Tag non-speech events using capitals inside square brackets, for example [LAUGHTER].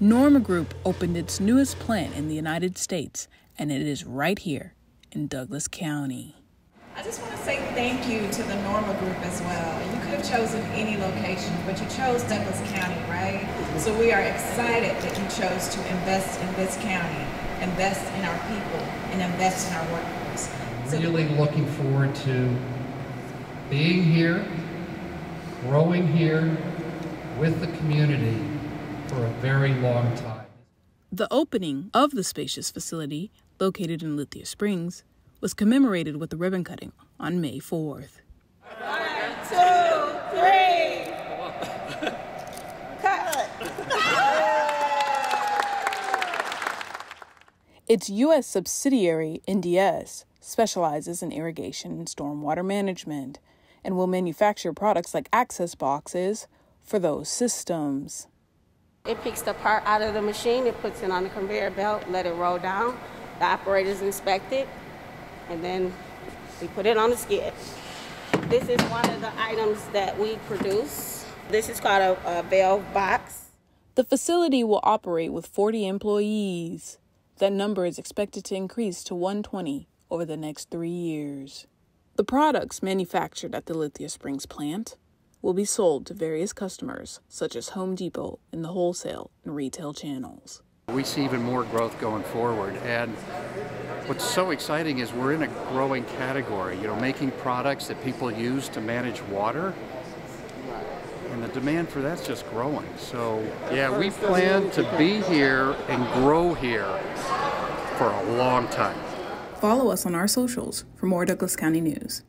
Norma Group opened its newest plant in the United States, and it is right here in Douglas County. I just want to say thank you to the Norma Group as well. You could have chosen any location, but you chose Douglas County, right? So we are excited that you chose to invest in this county, invest in our people, and invest in our workforce. So really looking forward to being here, growing here with the community for a very long time. The opening of the spacious facility, located in Lithia Springs, was commemorated with a ribbon cutting on May 4th. One, two, three. [LAUGHS] Cut. [LAUGHS] its U.S. subsidiary, NDS, specializes in irrigation and stormwater management and will manufacture products like access boxes for those systems. It picks the part out of the machine, it puts it on the conveyor belt, let it roll down. The operators inspect it, and then we put it on the skid. This is one of the items that we produce. This is called a, a valve box. The facility will operate with 40 employees. That number is expected to increase to 120 over the next three years. The products manufactured at the Lithia Springs plant will be sold to various customers, such as Home Depot in the wholesale and retail channels. We see even more growth going forward, and What's so exciting is we're in a growing category, you know, making products that people use to manage water. And the demand for that's just growing. So, yeah, we plan to be here and grow here for a long time. Follow us on our socials for more Douglas County news.